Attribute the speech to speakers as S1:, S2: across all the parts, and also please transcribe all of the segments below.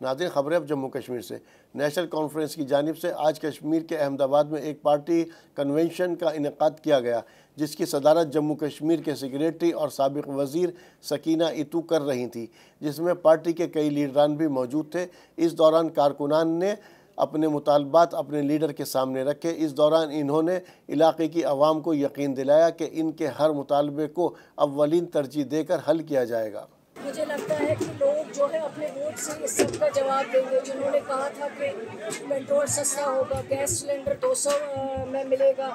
S1: नादिर खबरें अब जम्मू कश्मीर से। नेशनल कॉन्फ्रेंस की जानब से आज कश्मीर के अहमदाबाद में एक पार्टी कन्वेंशन का इनका, किया गया, जिसकी सदारत जम्मू कश्मीर के सेक्रेटरी और सबक वज़ीर सकीना इतू कर रही थी, जिसमें पार्टी के कई लीडरान भी मौजूद थे। इस दौरान कारकुनान ने अपने मुतालबात अपने लीडर के सामने रखे। इस दौरान इन्होंने इलाके की आवाम को यकीन दिलाया कि इनके हर मुतालबे को अवलिन तरजीह देकर हल किया जाएगा।
S2: मुझे लगता है कि लोग जो है अपने वोट से इस सब का जवाब देंगे। जिन्होंने कहा था कि पेट्रोल सस्ता होगा, गैस सिलेंडर 200 में मिलेगा,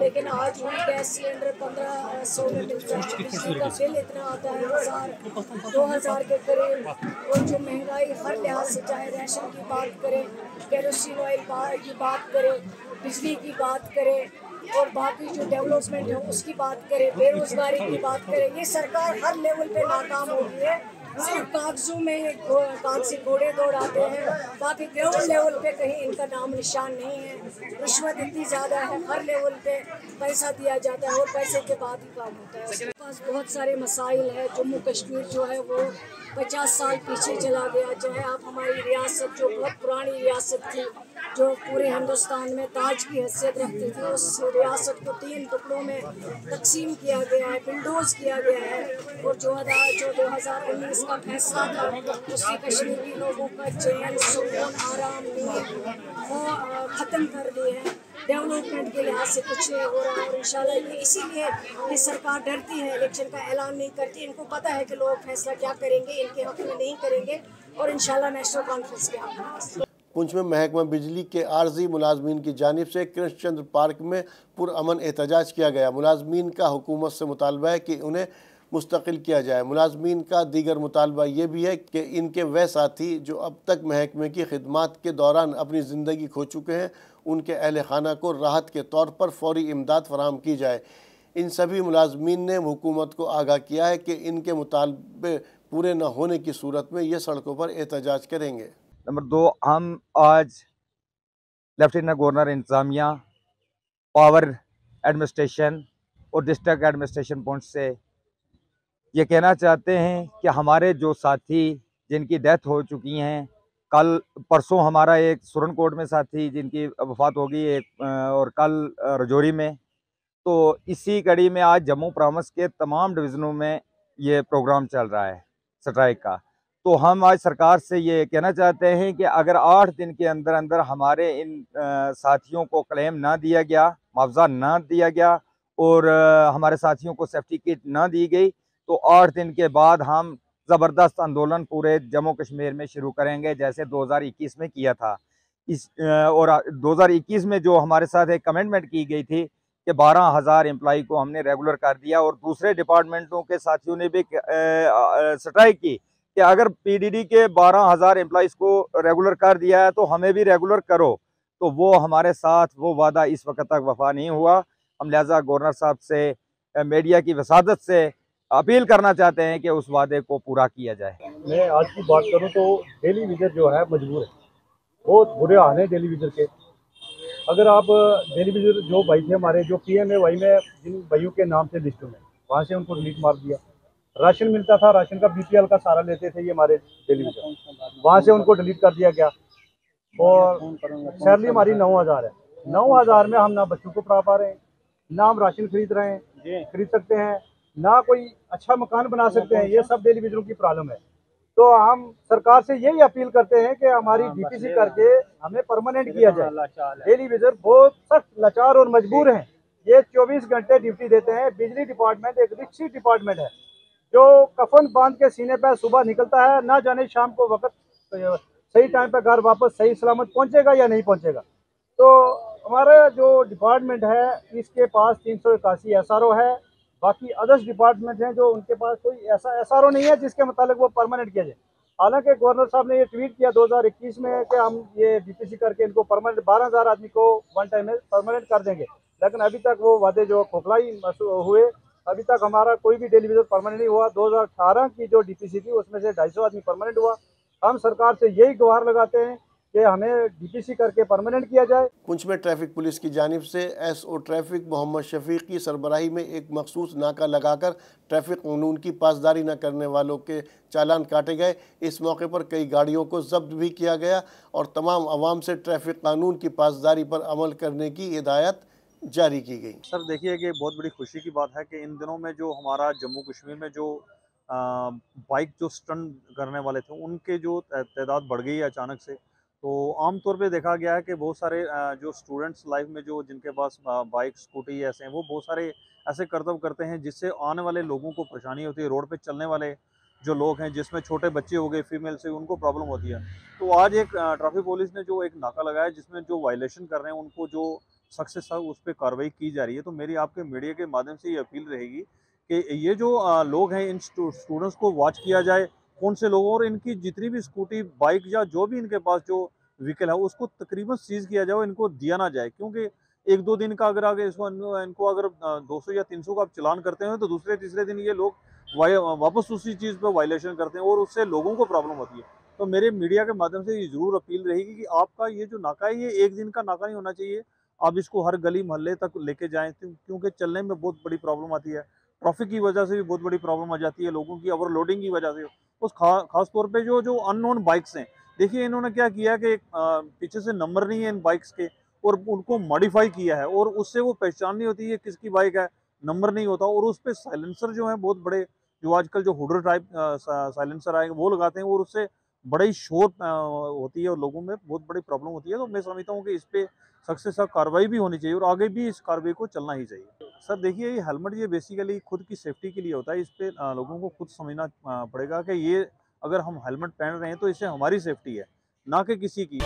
S2: लेकिन आज भी गैस सिलेंडर पंद्रह सौ में मिलता है। बिजली का बिल इतना आता है हज़ार दो हज़ार के करीब। और जो महँगाई, हर लिहाज से चाहे राशन की बात करें, केरोसिन ऑयल की बात करें, बिजली की बात करें और बाकी जो डेवलपमेंट है, उसकी बात करें, बेरोजगारी की बात करें, ये सरकार हर लेवल पे नाकाम हो गई है। सिर्फ़ कागजों में कागज़ी घोड़े दौड़ाते हैं, बाकी ग्राउंड लेवल पे कहीं इनका नाम निशान नहीं है। रिश्वत इतनी ज़्यादा है, हर लेवल पे पैसा दिया जाता है और पैसे के बाद ही काम होता है। उसके पास बहुत सारे मसाइल है, जम्मू कश्मीर जो है वो पचास साल पीछे चला गया। चाहे आप हमारी रियासत, जो बहुत पुरानी रियासत थी जो पूरे हिंदुस्तान में ताज की हैसियत रखती थी, उस रियासत को तीन टुकड़ों में तकसीम किया गया है, बिल्डोज किया गया है। और जो हज़ार जो दो हज़ार उन्नीस का फैसला था, उससे कश्मीरी लोगों का चैन सुकून, आराम वो ख़त्म कर दिए हैं। डेवलपमेंट के लिहाज से कुछ नहीं हो रहा और इंशाल्लाह इसीलिए ये सरकार डरती है, इलेक्शन का ऐलान नहीं करती। इनको पता है कि लोग फैसला क्या करेंगे, इनके हक में नहीं करेंगे। और इंशाल्लाह नेशनल कॉन्फ्रेंस के में
S1: पुंछ में महकमा बिजली के आर्जी मुलाजमीन की जानब से कृष्ण चंद्र पार्क में पुरअमन एहतजाज किया गया। मुलाजमीन का हुकूमत से मुतालबा है कि उन्हें मुस्तकिल किया जाए। मुलाजमीन का दीगर मुतालबा ये भी है कि इनके वह साथी जो अब तक महकमे की खदमात के दौरान अपनी ज़िंदगी खो चुके हैं, उनके अहल खाना को राहत के तौर पर फौरी इमदाद फराम की जाए। इन सभी मुलाजमीन ने हुकूमत को आगाह किया है कि इनके मुतालबे पूरे न होने की सूरत में ये सड़कों पर एहतजाज करेंगे।
S3: नंबर दो, हम आज लेफ्टिनेंट गवर्नर इंतज़ामिया, पावर एडमिनिस्ट्रेशन और डिस्ट्रिक्ट एडमिनिस्ट्रेशन पॉइंट से। ये कहना चाहते हैं कि हमारे जो साथी जिनकी डेथ हो चुकी हैं, कल परसों हमारा एक सुरन सुरनकोट में साथी जिनकी वफात होगी एक और कल रजौरी में। तो इसी कड़ी में आज जम्मू प्रामस के तमाम डिवीज़नों में ये प्रोग्राम चल रहा है, स्ट्राइक का। तो हम आज सरकार से ये कहना चाहते हैं कि अगर आठ दिन के अंदर अंदर हमारे इन साथियों को क्लेम ना दिया गया, मुआवजा ना दिया गया और हमारे साथियों को सेफ्टी किट ना दी गई तो आठ दिन के बाद हम ज़बरदस्त आंदोलन पूरे जम्मू कश्मीर में शुरू करेंगे, जैसे 2021 में किया था। इस और 2021 में जो हमारे साथ एक कमेंटमेंट की गई थी कि बारह हज़ार एम्प्लाई को हमने रेगुलर कर दिया और दूसरे डिपार्टमेंटों के साथियों ने भी स्ट्राइक की कि अगर पीडीडी के बारह हज़ार एम्प्लॉज़ को रेगुलर कर दिया है तो हमें भी रेगुलर करो। तो वो हमारे साथ, वो वादा इस वक्त तक वफा नहीं हुआ। हम लिहाजा गवर्नर साहब से मीडिया की वसादत से अपील करना चाहते हैं कि उस वादे को पूरा किया जाए।
S4: मैं आज की बात करूँ तो डेली विजर जो है मजबूर है। बहुत बुरे हाल है डेली विजर के। अगर आप डेली विजर जो भाई थे हमारे, जो पी एम ए वाई में जिन भाइयों के नाम से लिस्ट में, वहाँ से उनको डिलीट मार दिया। राशन मिलता था राशन का बीपीएल का सारा लेते थे ये हमारे डेली विजर वहाँ से उनको डिलीट कर दिया गया। और सैलरी हमारी नौ हज़ार है। नौ हज़ार में हम ना बच्चों को पढ़ा पा रहे हैं ना हम राशन खरीद रहे हैं खरीद सकते हैं ना कोई अच्छा मकान बना सकते हैं ये सब डेलीविजनों की प्रॉब्लम है। तो हम सरकार से यही अपील करते हैं कि हमारी डीपीसी हाँ, करके हमें परमानेंट किया जाए। डेली विजर बहुत सख्त लाचार और मजबूर हैं। ये 24 घंटे ड्यूटी देते हैं। बिजली डिपार्टमेंट एक रिक्सी डिपार्टमेंट है। जो कफन बाँध के सीने पर सुबह निकलता है, ना जाने शाम को वक्त सही टाइम पर घर वापस सही सलामत पहुंचेगा या नहीं पहुंचेगा। तो हमारा जो डिपार्टमेंट है, इसके पास तीन सौ इक्यासी एस है। बाकी अदर्स डिपार्टमेंट हैं जो उनके पास कोई ऐसा एसआरओ नहीं है जिसके मुताबिक वो परमानेंट किया जाए। हालाँकि गवर्नर साहब ने ये ट्वीट किया 2021 में कि हम ये बीपीसी करके इनको परमानेंट बारह हज़ार आदमी को वन टाइम में परमानेंट कर देंगे। लेकिन अभी तक वो वादे जो खोखलाई हुए अभी तक हमारा कोई भी डेलीविजन परमानेंट नहीं हुआ। 2018 की जो डीपीसी थी, उसमें से 250 आदमी परमानेंट हुआ। हम सरकार से यही गुहार लगाते हैं कि हमें डीपीसी करके परमानेंट किया जाए।
S1: पुंछ में ट्रैफ़िक पुलिस की जानिब से एसओ ट्रैफ़िक मोहम्मद शफीक की सरबराही में एक मखसूस नाका लगाकर ट्रैफ़िक कानून की पासदारी न करने वालों के चालान काटे गए। इस मौके पर कई गाड़ियों को जब्त भी किया गया और तमाम आवाम से ट्रैफ़िक कानून की पासदारी पर अमल करने की हिदायत जारी की गई।
S5: सर, देखिए कि बहुत बड़ी खुशी की बात है कि इन दिनों में जो हमारा जम्मू कश्मीर में जो बाइक जो स्टंट करने वाले थे, उनके जो तादाद बढ़ गई है अचानक से। तो आमतौर पे देखा गया है कि बहुत सारे जो स्टूडेंट्स लाइफ में जो जिनके पास बाइक, स्कूटी ऐसे हैं, वो बहुत सारे ऐसे कर्तव्य करते हैं जिससे आने वाले लोगों को परेशानी होती है, रोड पे चलने वाले जो लोग हैं, जिसमें छोटे बच्चे हो गए, फीमेल से, उनको प्रॉब्लम होती है। तो आज एक ट्रैफ़िक पुलिस ने जो एक नाका लगाया जिसमें जो वायलेशन कर रहे हैं, उनको जो सख्त से सख्त उस पर कार्रवाई की जा रही है तो मेरी आपके मीडिया के माध्यम से ये अपील रहेगी कि ये जो लोग हैं, इन स्टूडेंट्स को वॉच किया जाए, कौन से लोगों और इनकी जितनी भी स्कूटी बाइक या जो भी इनके पास जो व्हीकल है, उसको तकरीबन सीज किया जाए इनको दिया ना जाए, क्योंकि एक दो दिन का अगर आगे इसको इनको अगर 200 या 300 का आप चलान करते हैं तो दूसरे, तीसरे दिन ये लोग वापस उसी चीज़ पर वायलेशन करते हैं और उससे लोगों को प्रॉब्लम होती है। तो मेरे मीडिया के माध्यम से ये ज़रूर अपील रहेगी कि आपका ये जो नाका है, ये एक दिन का नाका नहीं होना चाहिए आप इसको हर गली मोहल्ले तक लेके जाएँ क्योंकि चलने में बहुत बड़ी प्रॉब्लम आती है। ट्रैफ़िक की वजह से भी बहुत बड़ी प्रॉब्लम आ जाती है लोगों की ओवरलोडिंग की वजह से। उस खा, खास तौर पे जो जो अननोन बाइक्स हैं। देखिए इन्होंने क्या किया कि पीछे से नंबर नहीं है इन बाइक्स के और उनको मॉडिफाई किया है और उससे वो पहचान नहीं होती है किसकी बाइक है नंबर नहीं होता और उस पर साइलेंसर जो है बहुत बड़े जो आजकल जो हुडर टाइप साइलेंसर आए वो लगाते हैं और उससे बड़ा शोर होती है और लोगों में बहुत बड़ी प्रॉब्लम होती है। तो मैं समझता हूँ कि इस पर सख्त से सख्त कार्रवाई भी होनी चाहिए और आगे भी इस कार्रवाई को चलना ही चाहिए। सर, देखिए, ये हेलमेट ये बेसिकली खुद की सेफ्टी के लिए होता है। इस पर लोगों को खुद समझना पड़ेगा कि ये अगर हम हेलमेट पहन रहे हैं तो इससे हमारी सेफ्टी है, ना कि किसी की।